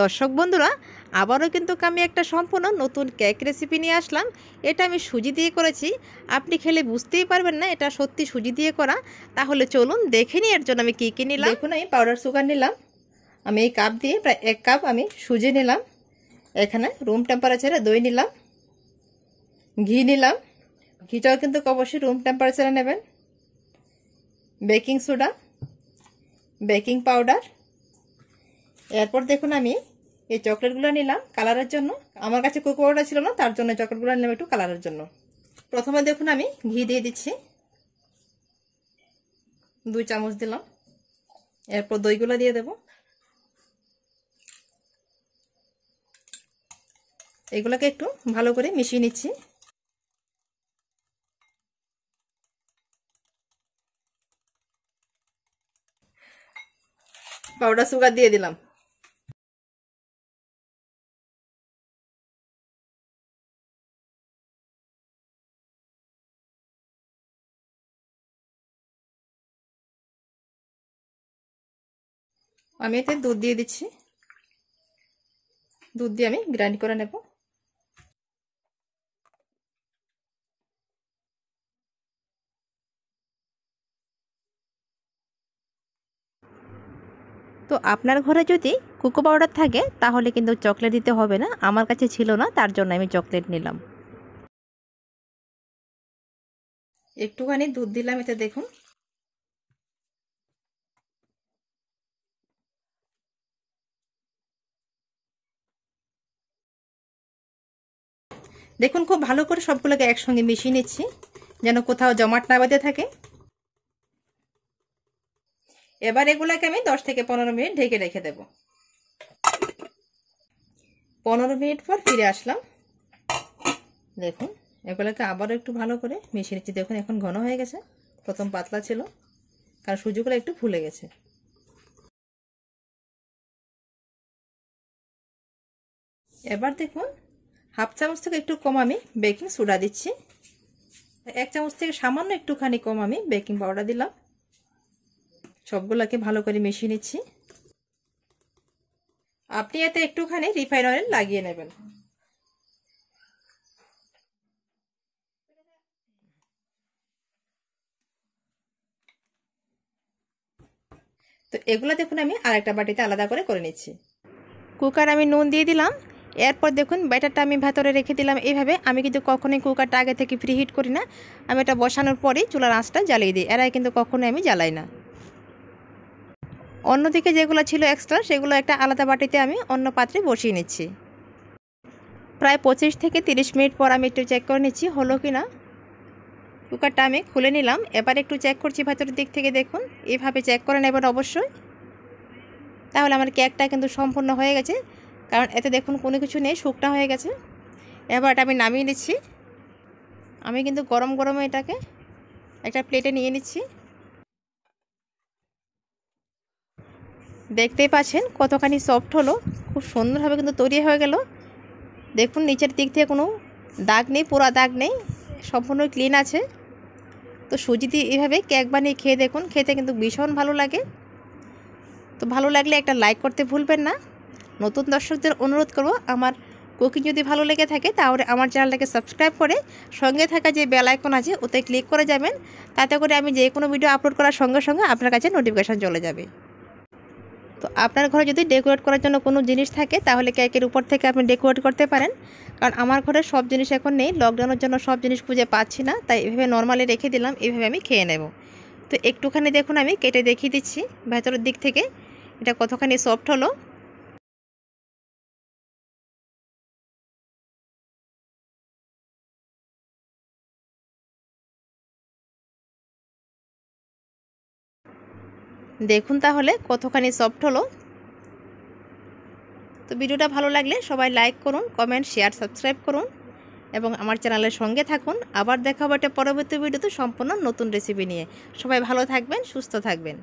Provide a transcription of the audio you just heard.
দর্শক বন্ধুরা, আবারও কিন্তু আমি একটা সম্পূর্ণ নতুন কেক রেসিপি নিয়ে আসলাম। এটা আমি সুজি দিয়ে করেছি। আপনি খেলে বুঝতেই পারবেন না এটা সত্যি সুজি দিয়ে করা। তাহলে চলুন দেখে নিই এর জন্য আমি কী কী নিলাম। দেখুন, আমি পাউডার সুগার নিলাম। আমি এই কাপ দিয়ে প্রায় এক কাপ আমি সুজি নিলাম। এখানে রুম টেম্পারেচারে দই নিলাম। ঘি নিলাম। ঘিটাও কিন্তু অবশ্যই রুম টেম্পারেচারে নেবেন। বেকিং সোডা বেকিং পাউডার এরপর দেখুন আমি এই চকলেটগুলো নিলাম কালারের জন্য। আমার কাছে কোকো পাউডার ছিল না, তার জন্য চকলেটগুলো নিলাম একটু কালারের জন্য। প্রথমে দেখুন আমি ঘি দিয়ে দিচ্ছি। দুই চামচ দিলাম। এরপর দইগুলো দিয়ে দেব। এগুলোকে একটু ভালো করে মিশিয়ে নিচ্ছি। পাউডার সুগার দিয়ে দিলাম। আমি এতে দুধ দিয়ে দিচ্ছি। দুধ দিয়ে আমি গ্রাইন্ড করে নেব। তো আপনার ঘরে যদি কোকো পাউডার থাকে, তাহলে কিন্তু চকলেট দিতে হবে না। আমার কাছে ছিল না, তার জন্য আমি চকলেট নিলাম। একটুখানি দুধ দিলাম এতে, দেখুন। দেখুন, খুব ভালো করে সবগুলোকে একসঙ্গে মিশিয়ে নিচ্ছি, যেন কোথাও জমাট না বেঁধে থাকে। এবার এগুলাকে আমি দশ থেকে পনেরো মিনিট ঢেকে রেখে দেব। পনেরো মিনিট পর ফিরে আসলাম। দেখুন, এগুলোকে আবারও একটু ভালো করে মিশিয়ে নিচ্ছি। দেখুন, এখন ঘন হয়ে গেছে, প্রথম পাতলা ছিল, কারণ সুজিগুলো একটু ফুলে গেছে। এবার দেখুন হাফ চামচ থেকে একটু কম আমি বেকিং সোডা দিচ্ছি। এক চামচ থেকে সামান্য একটুখানি কম আমি বেকিং পাউডার দিলাম। সবগুলোকে ভালো করে মিশিয়ে নিচ্ছি। আপনি এতে একটুখানি রিফাইন অয়েল লাগিয়ে নেবেন। তো এগুলো দেখুন আমি আরেকটা বাটিতে আলাদা করে করে নিচ্ছি। কুকার আমি নুন দিয়ে দিলাম। এরপর দেখুন ব্যাটারটা আমি ভেতরে রেখে দিলাম এইভাবে আমি কিন্তু কখনোই কুকারটা আগে থেকে প্রিহিট করি না। আমি এটা বসানোর পরেই চুলার আঁচটা জ্বালিয়ে দিই। এরাই কিন্তু কখনোই আমি জ্বালাই না। অন্যদিকে যেগুলো ছিল এক্সট্রা সেগুলো একটা আলাদা বাটিতে আমি অন্য পাত্রে বসিয়ে নিচ্ছি। প্রায় পঁচিশ থেকে তিরিশ মিনিট পর আমি একটু চেক করে নিচ্ছি, হলো কি না? কুকারটা আমি খুলে নিলাম। এবার একটু চেক করছি ভেতরের দিক থেকে দেখুন। এভাবে চেক করে নেবেন অবশ্যই। তাহলে আমার কেকটা কিন্তু সম্পূর্ণ হয়ে গেছে। কারণ এতে দেখুন কোনো কিছু নেই, শুকনা হয়ে গেছে। এবার এটা আমি নামিয়ে নিচ্ছি। আমি কিন্তু গরম গরমে এটাকে একটা প্লেটে নিয়ে নিচ্ছি। দেখতেই পাচ্ছেন কতখানি সফট হলো, খুব সুন্দরভাবে কিন্তু তৈরি হয়ে গেল। দেখুন নিচের দিক থেকে কোনো দাগ নেই, পোড়া দাগ নেই, সম্পূর্ণ ক্লিন আছে। তো সুজি দিয়ে এভাবে কেক বানিয়ে খেয়ে দেখুন, খেতে কিন্তু ভীষণ ভালো লাগে। তো ভালো লাগলে একটা লাইক করতে ভুলবেন না। নতুন দর্শকদের অনুরোধ করব আমার কুকিং যদি ভালো লেগে থাকে তাহলে আমার চ্যানেলটাকে সাবস্ক্রাইব করে সঙ্গে থাকা যে বেল আইকন আছে ওতে ক্লিক করে যাবেন। তাতে করে আমি যে কোনো ভিডিও আপলোড করার সঙ্গে সঙ্গে আপনার কাছে নোটিফিকেশান চলে যাবে। তো আপনার ঘরে যদি ডেকোরেট করার জন্য কোনো জিনিস থাকে তাহলে কেকের উপর থেকে আপনি ডেকোরেট করতে পারেন। কারণ আমার ঘরে সব জিনিস এখন নেই লকডাউনের জন্য সব জিনিস খুঁজে পাচ্ছি না, তাই এভাবে নর্মালি রেখে দিলাম, এভাবে আমি খেয়ে নেব। তো একটুখানি দেখুন আমি কেটে দেখিয়ে দিচ্ছি ভেতরের দিক থেকে। এটা কতখানি সফট হলো। দেখুন তাহলে কতখানি সফট হলো। তো ভিডিওটা ভালো লাগলে সবাই লাইক করুন কমেন্ট শেয়ার সাবস্ক্রাইব করুন এবং আমার চ্যানেলের সঙ্গে থাকুন। আবার দেখা হবে একটা পরবর্তী ভিডিওতে সম্পূর্ণ নতুন রেসিপি নিয়ে। সবাই ভালো থাকবেন, সুস্থ থাকবেন।